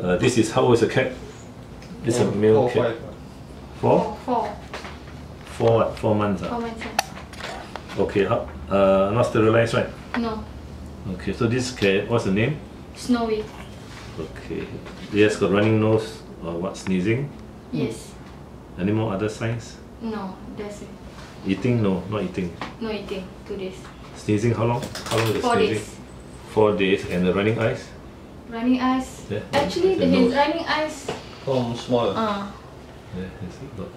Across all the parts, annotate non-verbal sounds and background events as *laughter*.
Uh, this is how old is the cat? This is a male Four, cat. five. Four? Four. Four what? Four months. Four months. ah. Okay, how, uh, not sterilized, right? No. Okay, so this cat, what's the name? Snowy. Okay. He has got running nose or what, sneezing? Yes. Any more other signs? No. That's it. Eating? No, not eating. No eating. Two days. Sneezing, how long? How long is the Four sneezing? days. Four days. And the running eyes? Running eyes. Yeah, Actually, the the his nose. running eyes. From small. Ah. Yeah, it's got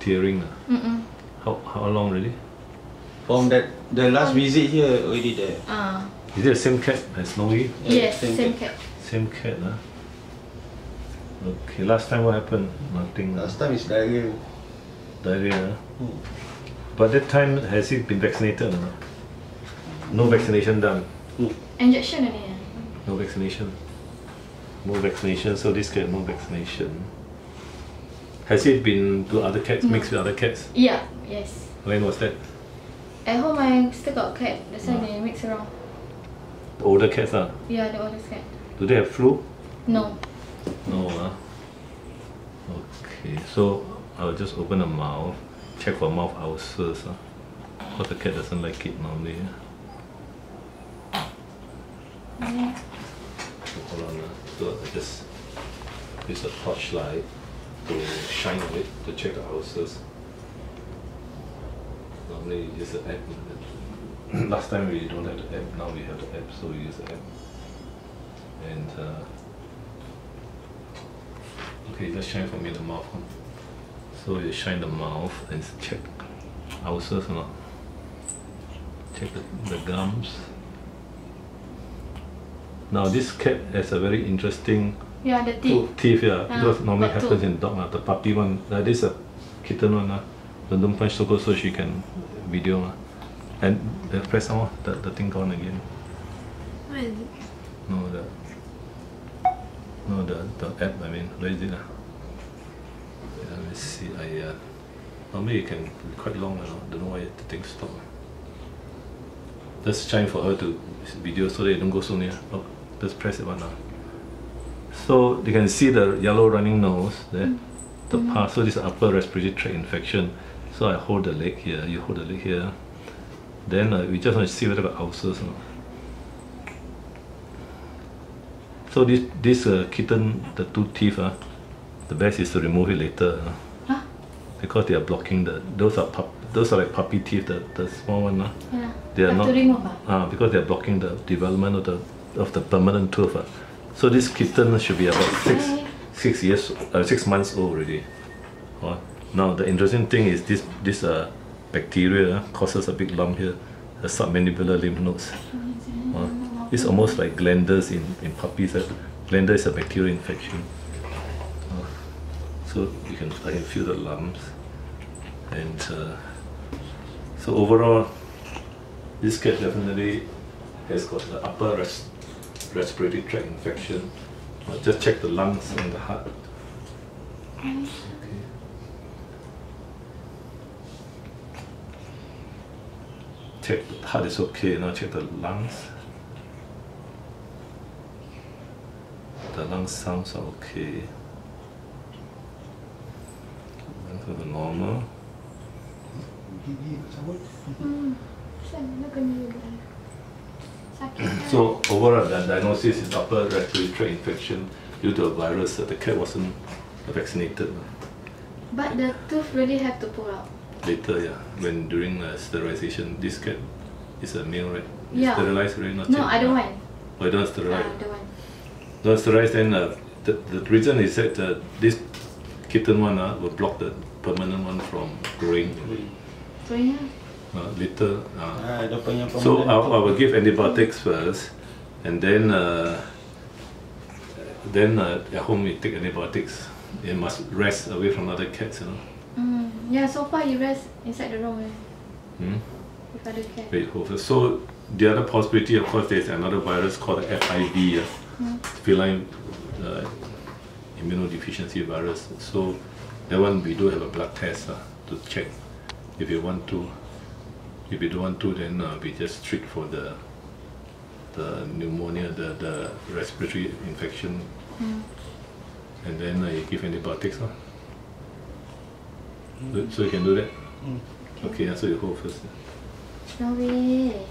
tearing. ah. Mm-mm. How, how long already? From that the last visit here already there. Ah. Is it the same cat as Snowy? Yeah, yes. same Same, cat. cat. Same cat, huh? Okay, last time what happened? Nothing. Last time is diarrhea. Diarrhea. ah. Hmm. But that time, has he been vaccinated or not? No vaccination done. Injection only. No vaccination. No vaccination, so this cat no vaccination. Has it been to other cats, mixed with other cats? Yeah. Yes. When was that? At home, I still got cat. That's why Ah. they mix around. The older cats, ah. Yeah, the oldest cat. Do they have flu? No. No, ah. Okay, so I'll just open the mouth, check for mouth ulcers, ah. Because the cat doesn't like it normally. ah. So hold on, ah. So I just use a torchlight to shine on it to check the ulcers. Normally you use the app. *clears throat* Last time we don't have the app, now we have the app, so we use the app. And uh, okay, just shine for me the mouth. huh? So you shine the mouth and check ulcers or not. Check the, the gums. Now this cat has a very interesting Yeah, the teeth. Teeth, yeah, Ah, because normally happens in dog. Uh, the puppy one, uh, this is a kitten one. Uh, the don't punch so good so she can video. Uh. And the press on, the, the thing gone again. What is it? No, the no the, the app. I mean, where is it? Uh? Yeah, let me see. I uh, normally it can be quite long. You know, don't know why the thing stop. Just trying for her to video so they don't go so near. Oh, just press it one now. So you can see the yellow running nose there, the pus. So this is upper respiratory tract infection. So I hold the leg here. You hold the leg here. Then uh, we just want to see whether got ulcers or not. So this this uh, kitten, the two teeth, uh, the best is to remove it later. Uh, Huh? because they are blocking the those are pup those are like puppy teeth the, the small one uh, Yeah. they are Have not to remove ah. uh, because they are blocking the development of the of the permanent tooth uh. so this kitten should be about six six years uh, six months old already. Uh, now the interesting thing is this this uh, bacteria uh, causes a big lump here the submandibular lymph nodes. It's almost like glanders in, in puppies uh. glandar is a bacterial infection. So you can I can feel the lumps. And uh, so overall this cat definitely has got the upper res- respiratory tract infection uh, just check the lungs and the heart okay. check the heart is okay now check the lungs the lung sounds are okay lungs are normal Hmm. Sakit. So overall, the diagnosis is upper respiratory infection due to a virus. that The cat wasn't vaccinated. But the tooth really have to pull out. Later, yeah, when during uh, sterilization, this cat is a male, right? Yeah. Sterilized already, not No, yet? I don't want. Oh, you don't sterilize. the one. Don't sterilize, then uh, the, the reason is that uh, this kitten one uh, will block the permanent one from growing So yeah. Uh, later. Uh, Ah, dia punya So I, tu. I will give antibiotics first, and then uh, then uh, at home we take antibiotics. It must rest away from other cats, you know. Mm. Yeah, so far you rest inside the room eh, Hmm? with other cat. Wait, hold. So the other possibility, of course, there's another virus called the FIV, uh, feline uh, immunodeficiency virus. So that one we do have a blood test uh, to check if you want to. If you don't want to, then uh, we just treat for the the pneumonia, the, the respiratory infection. and then uh, you give antibiotics. Huh? So, so you can do that? Mm. Okay, uh, so you hold first. No way.